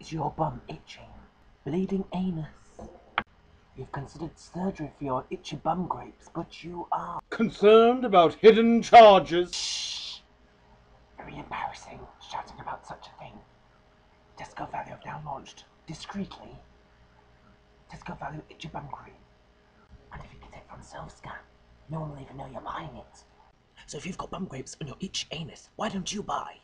Is your bum itching? Bleeding anus? You've considered surgery for your itchy bum grapes, but you are. Concerned about hidden charges? Shh! Very embarrassing, shouting about such a thing. Tesco Value have now launched, discreetly, Tesco Value Itchy Bum Cream. And if you get it from self-scan, no one will even know you're buying it. So if you've got bum grapes on your itch anus, why don't you buy